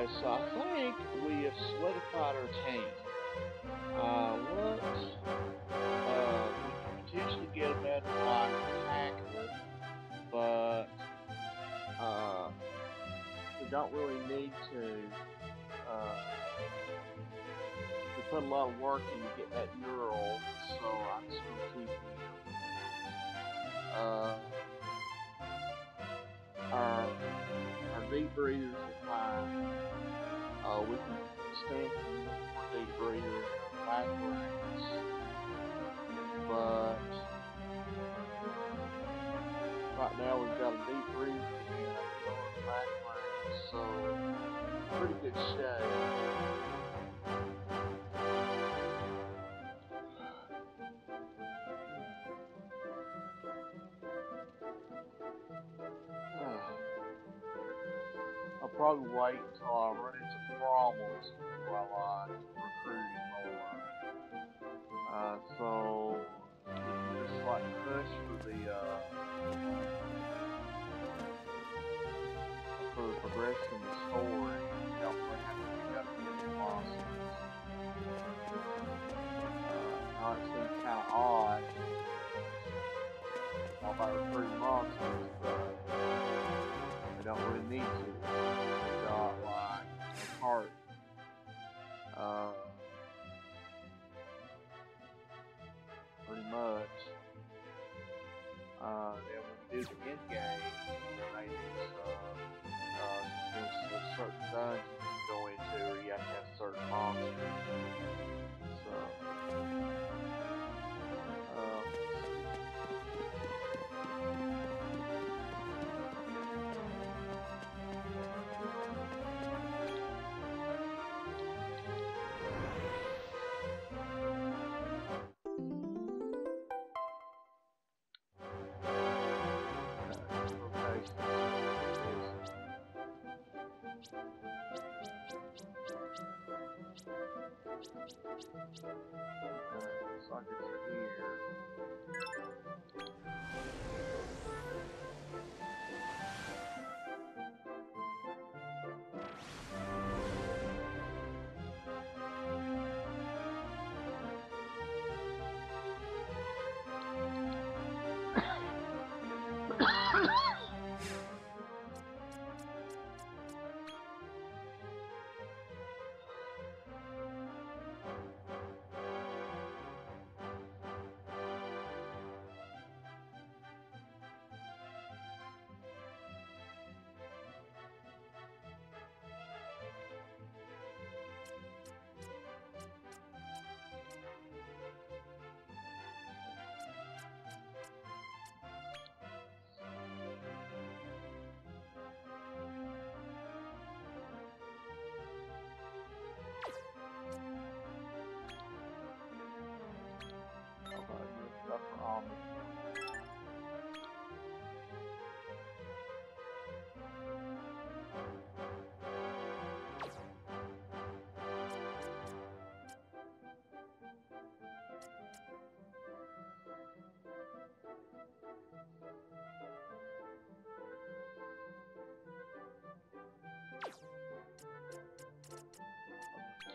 Okay, so I think we have solidified our team. Uh, what? Uh, we can potentially get a better like hacker, but uh, we don't really need to. Uh, we put a lot of work in to get that neural, so I'm just gonna keep him. Uh, our our deep breathers are fine. Uh, we can stand deep breather backwards, but right now we've got a deep breather and backwards, so pretty good shape. Probably wait until I run into problems while I recruiting more. Uh, so just like push for the uh, for the progression of the story. Don't really have to pick up any monsters. Uh, now it seems kind of odd. All about recruiting monsters, but we don't really need to. Heart. Sockets here. Stuff for almond.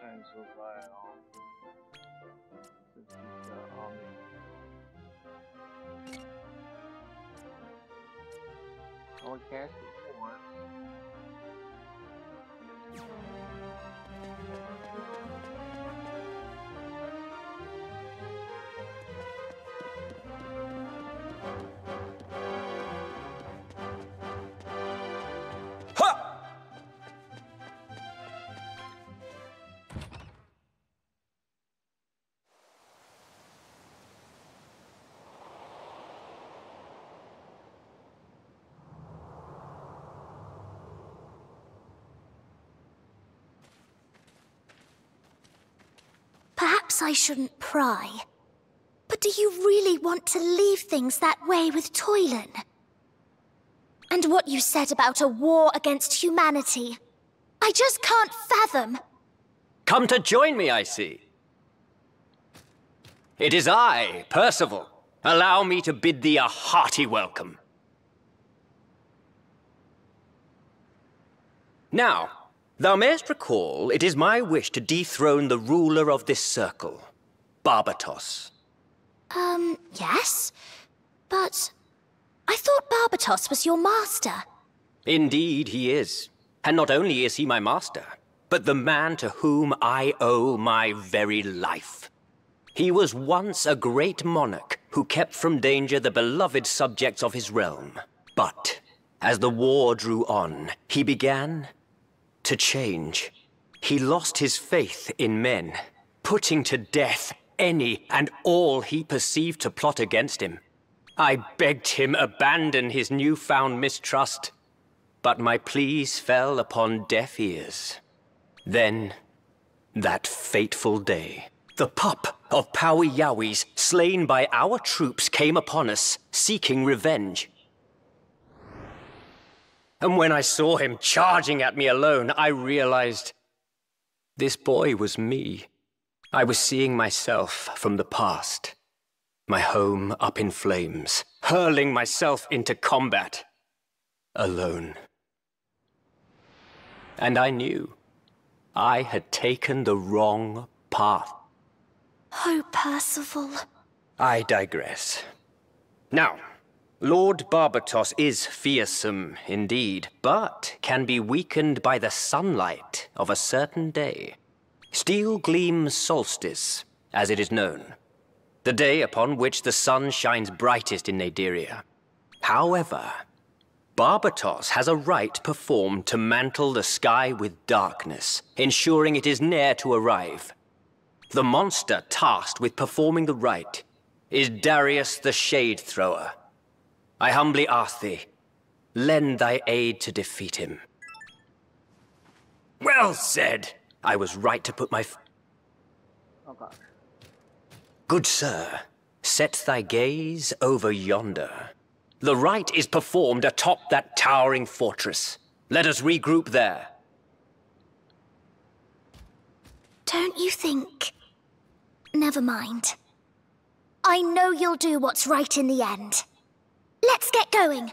Change the Only I shouldn't pry. But do you really want to leave things that way with Toylan? And what you said about a war against humanity. I just can't fathom. Come to join me, I see. It is I, Percival. Allow me to bid thee a hearty welcome. Now, Thou mayest recall, it is my wish to dethrone the ruler of this circle, Barbatos. Um, yes. But I thought Barbatos was your master. Indeed, he is. And not only is he my master, but the man to whom I owe my very life. He was once a great monarch who kept from danger the beloved subjects of his realm. But as the war drew on, he began to change. He lost his faith in men, putting to death any and all he perceived to plot against him. I begged him abandon his newfound mistrust, but my pleas fell upon deaf ears. Then, that fateful day, the pup of Powie Yowies, slain by our troops, came upon us, seeking revenge. And when I saw him charging at me alone, I realized this boy was me. I was seeing myself from the past, my home up in flames, hurling myself into combat, alone. And I knew I had taken the wrong path. Oh, Percival. I digress. Now, Lord Barbatos is fearsome indeed, but can be weakened by the sunlight of a certain day. Steel Gleam Solstice, as it is known. The day upon which the sun shines brightest in Nadiria. However, Barbatos has a rite performed to mantle the sky with darkness, ensuring it is near to arrive. The monster tasked with performing the rite is Darius the Shade Thrower, I humbly ask thee, lend thy aid to defeat him. Well said! I was right to put my... Okay. Good sir, set thy gaze over yonder. The rite is performed atop that towering fortress. Let us regroup there. Don't you think... Never mind. I know you'll do what's right in the end. Let's get going.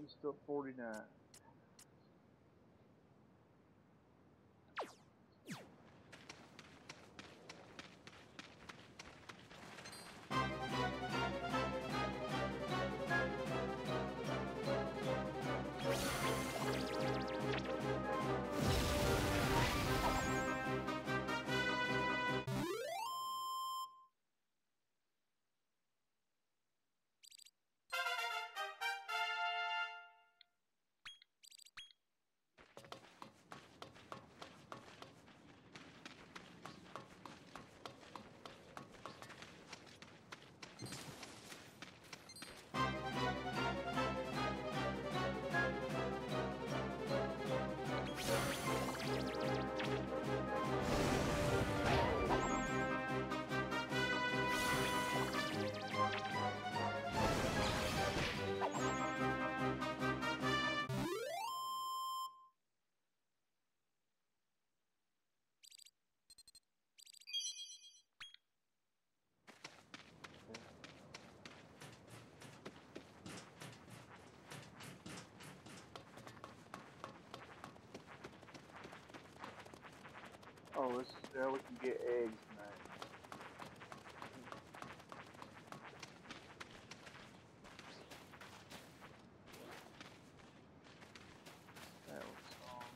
I'm still 49. Oh, is where we can get eggs tonight. That was on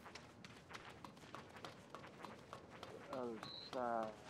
the other side.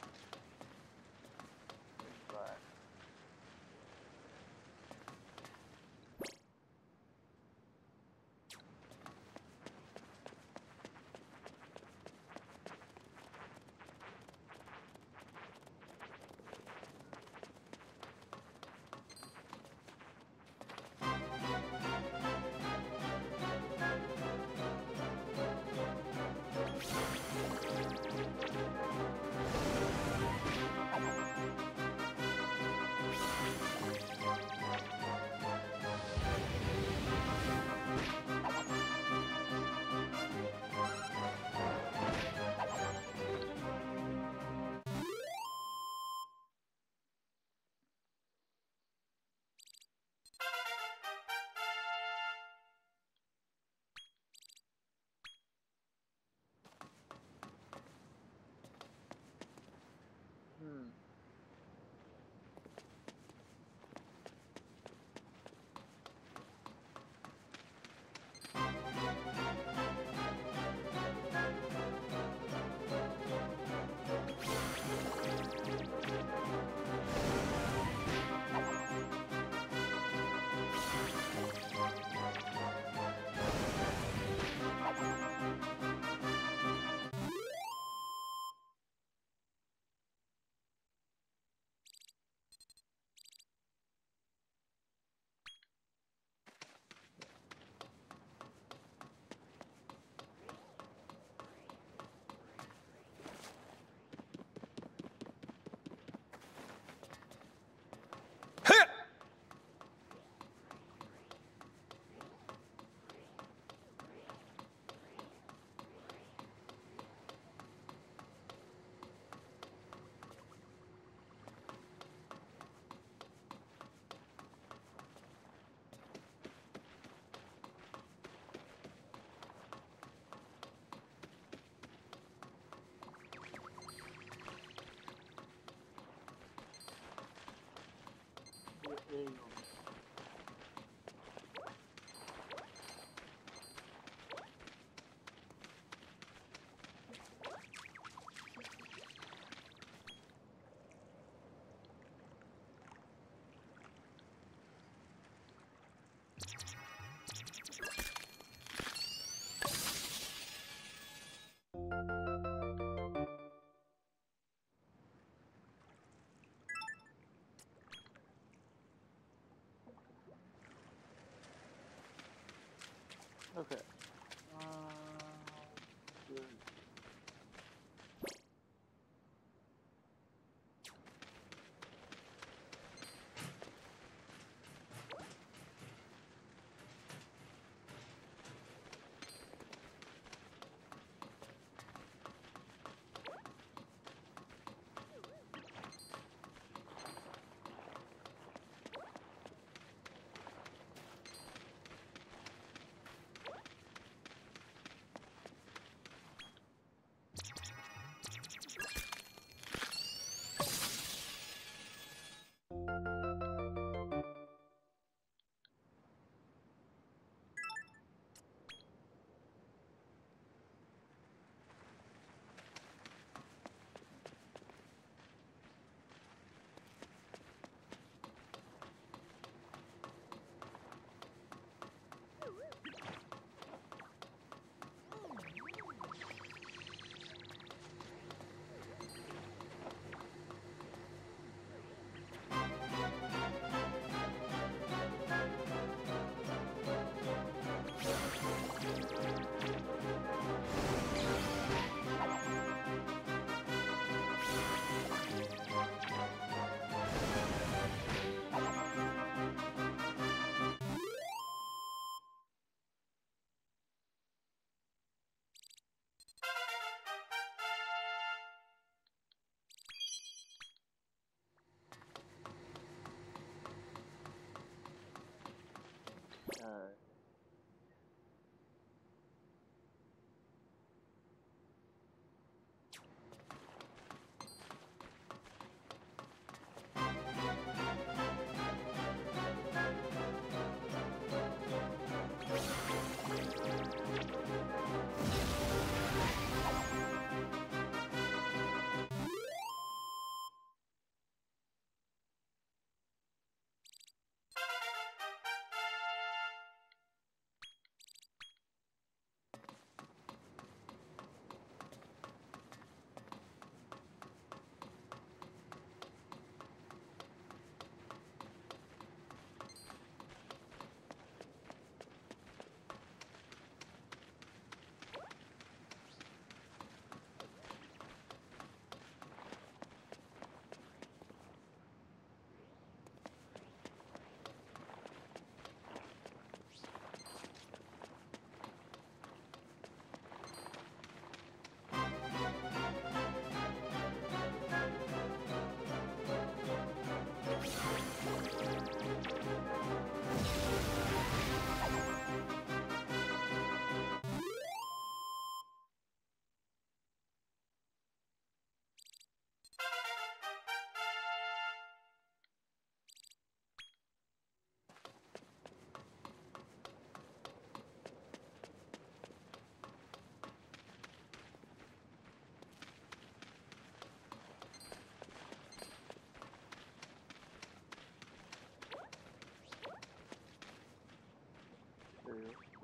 On Okay.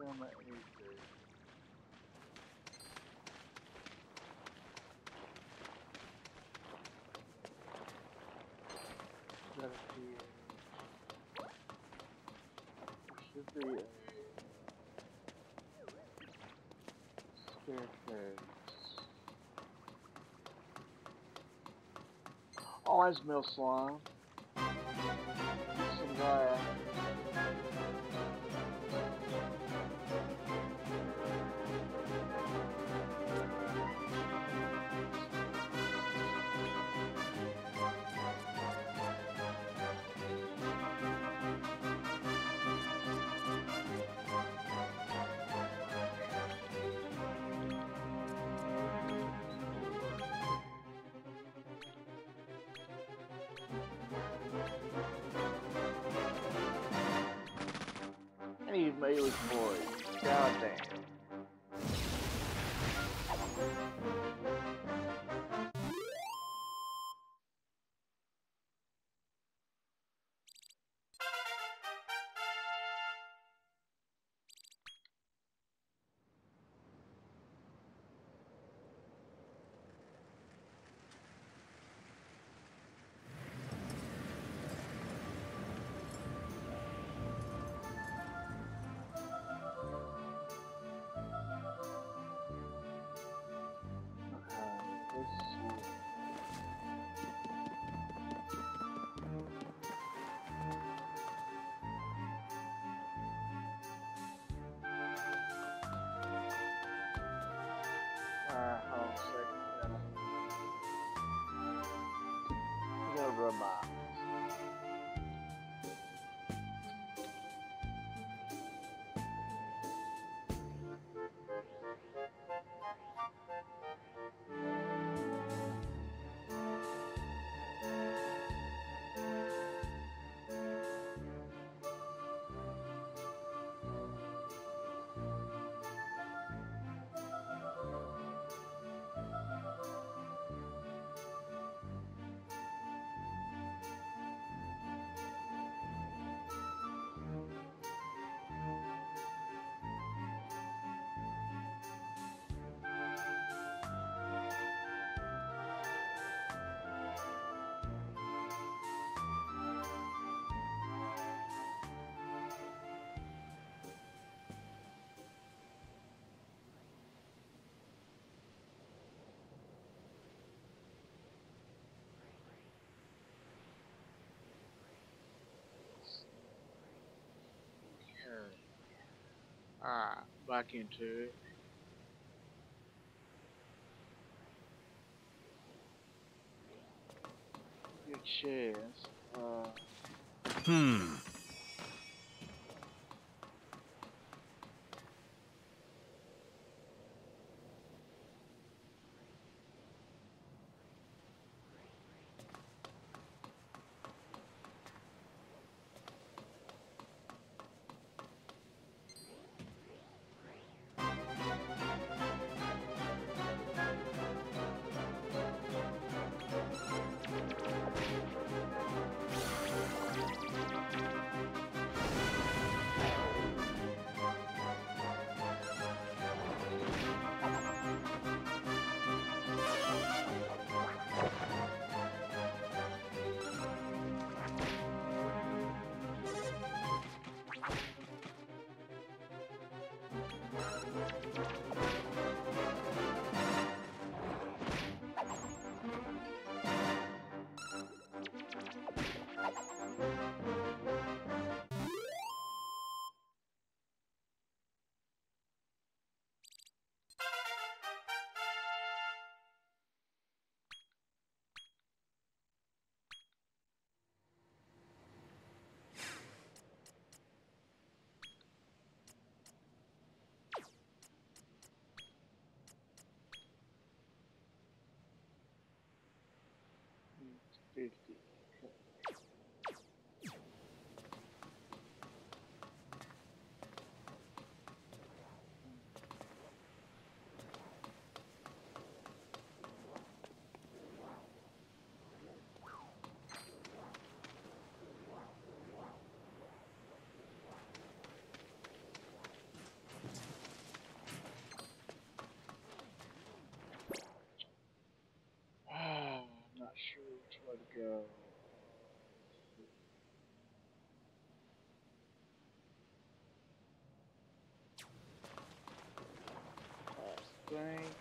Film at E2. Gotta be there should be a staircase. Oh, that's Mill Slime. Melee boys. God We Alright, back into it. Good chance. Uh, Hmm. 50 go. I think.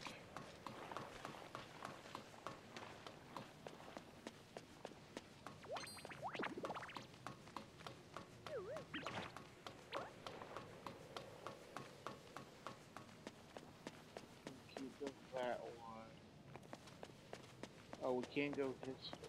Keep up that one. Oh, we can't go this way.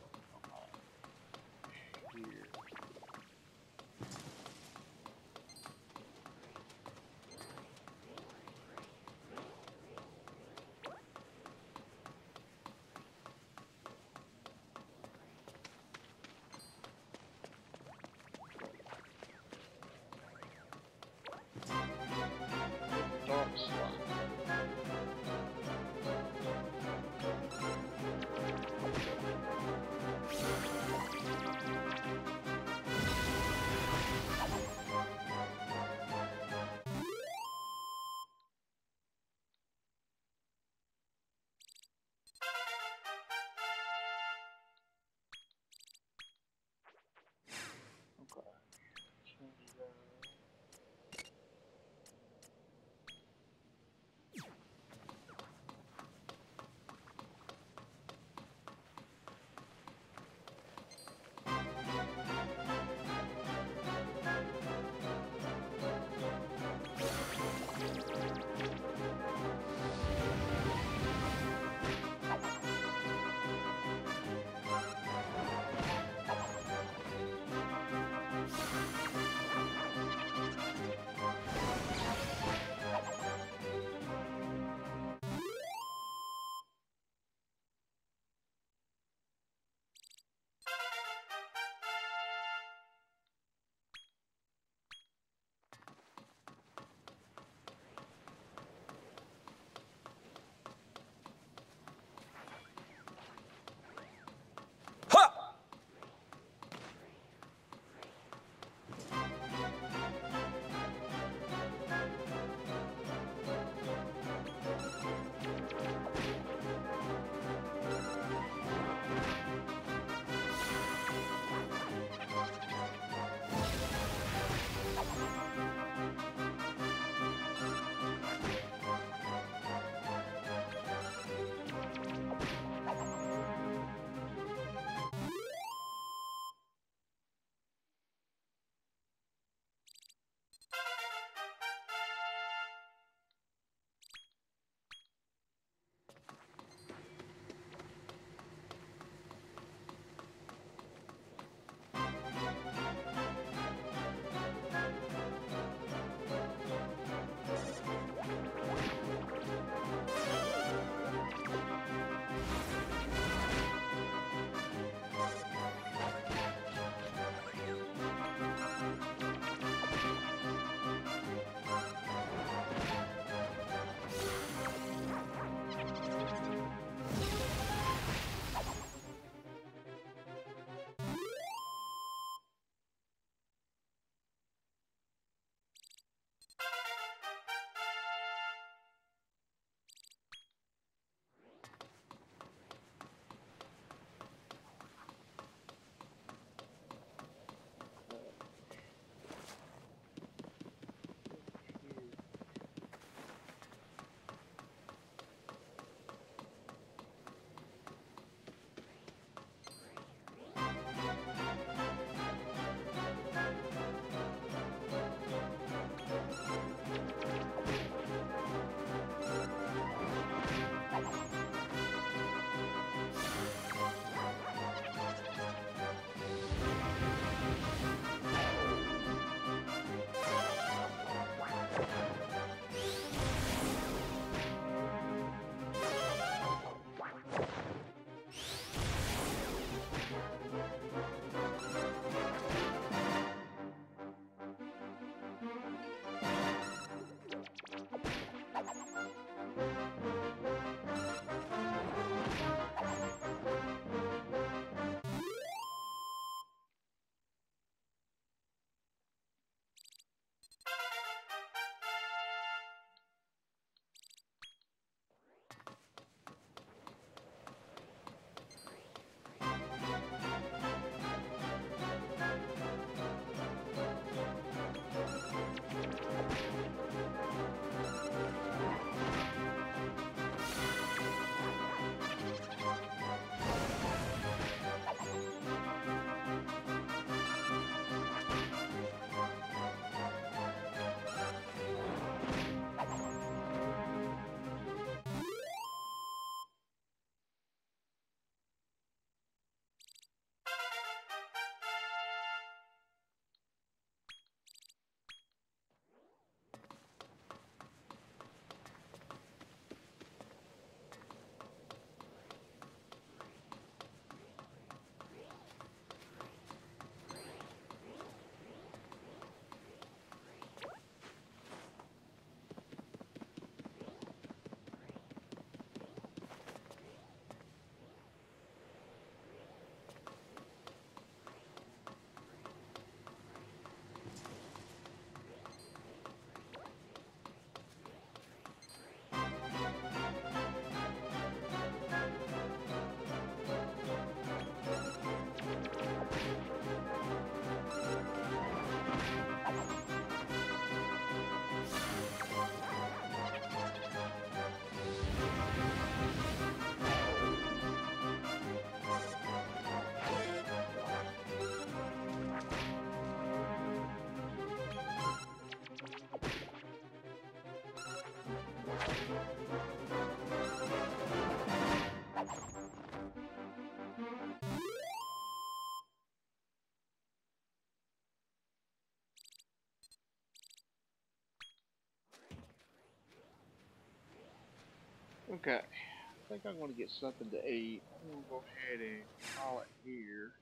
Okay. I think I'm going to get something to eat. I'm going to go ahead and call it here.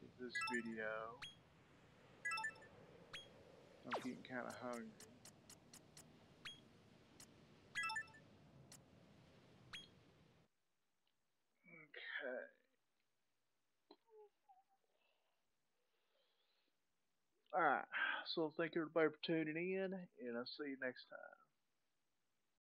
Get this video. I'm getting kind of hungry. Okay. Alright, so thank everybody for tuning in, and I'll see you next time.